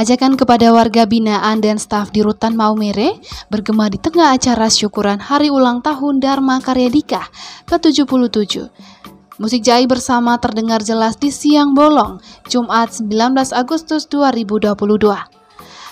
Ajakan kepada warga binaan dan staf di Rutan Maumere bergema di tengah acara syukuran Hari Ulang Tahun Dharma Karya Dika ke-77. Musik jai bersama terdengar jelas di siang bolong, Jumat 19 Agustus 2022.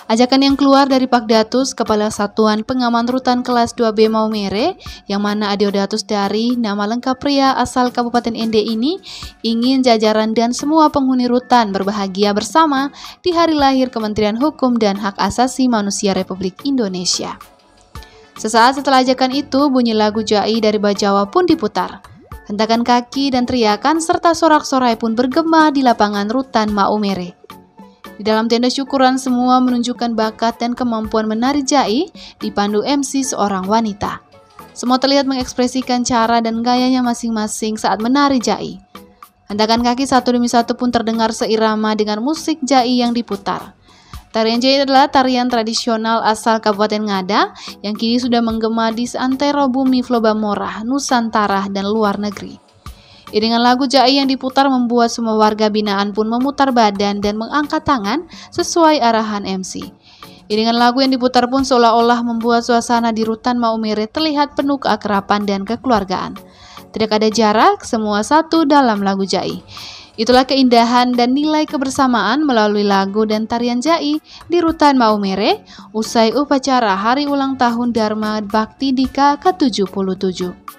Ajakan yang keluar dari Pak Datus, Kepala Satuan Pengaman Rutan Kelas 2B Maumere, yang mana Adiodatus dari nama lengkap pria asal Kabupaten Ende ini, ingin jajaran dan semua penghuni rutan berbahagia bersama di hari lahir Kementerian Hukum dan Hak Asasi Manusia Republik Indonesia. Sesaat setelah ajakan itu, bunyi lagu Jai dari Bajawa pun diputar. Hentakan kaki dan teriakan serta sorak-sorai pun bergema di lapangan rutan Maumere. Di dalam tenda syukuran semua menunjukkan bakat dan kemampuan menari jai dipandu MC seorang wanita. Semua terlihat mengekspresikan cara dan gayanya masing-masing saat menari jai. Hentakan kaki satu demi satu pun terdengar seirama dengan musik jai yang diputar. Tarian jai adalah tarian tradisional asal Kabupaten Ngada yang kini sudah menggema di seantero bumi Flobamora, Nusantara, dan luar negeri. Iringan lagu Jai yang diputar membuat semua warga binaan pun memutar badan dan mengangkat tangan sesuai arahan MC. Iringan lagu yang diputar pun seolah-olah membuat suasana di Rutan Maumere terlihat penuh keakraban dan kekeluargaan. Tidak ada jarak, semua satu dalam lagu Jai. Itulah keindahan dan nilai kebersamaan melalui lagu dan tarian Jai di Rutan Maumere usai upacara Hari Ulang Tahun Dharma Bakti Dika ke-77.